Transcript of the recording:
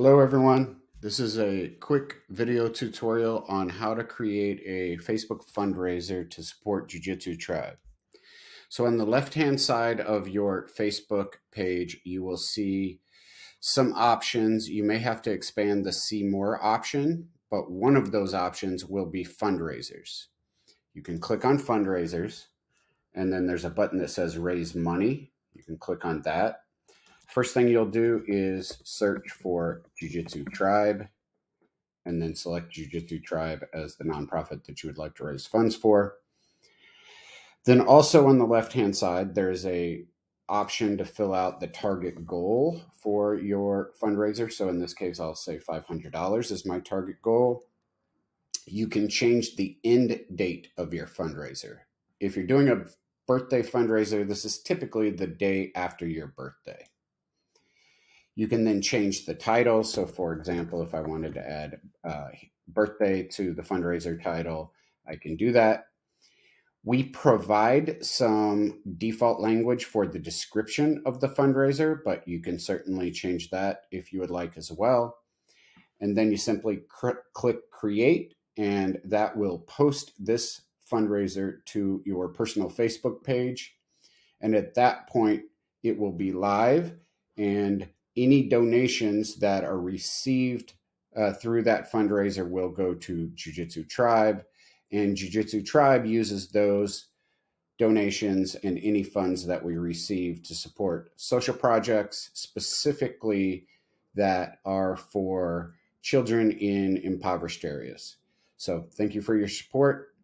Hello everyone. This is a quick video tutorial on how to create a Facebook fundraiser to support Jiu-Jitsu Tribe. So on the left-hand side of your Facebook page, you will see some options. You may have to expand the see more option, but one of those options will be fundraisers. You can click on fundraisers and then there's a button that says raise money. You can click on that First thing you'll do is search for Jiu-Jitsu Tribe and then select Jiu-Jitsu Tribe as the nonprofit that you would like to raise funds for. Then also on the left-hand side, there's a option to fill out the target goal for your fundraiser. So in this case, I'll say $500 is my target goal. You can change the end date of your fundraiser. If you're doing a birthday fundraiser, this is typically the day after your birthday. You can then change the title. So, for example, if I wanted to add uh, birthday to the fundraiser title, I can do that. We provide some default language for the description of the fundraiser, but you can certainly change that if you would like as well. And then you simply cr- click create, and that will post this fundraiser to your personal Facebook page. And at that point, it will be live and any donations that are received uh, through that fundraiser will go to Jiu Jitsu Tribe, and Jiu Jitsu Tribe uses those donations and any funds that we receive to support social projects, specifically that are for children in impoverished areas. So, thank you for your support.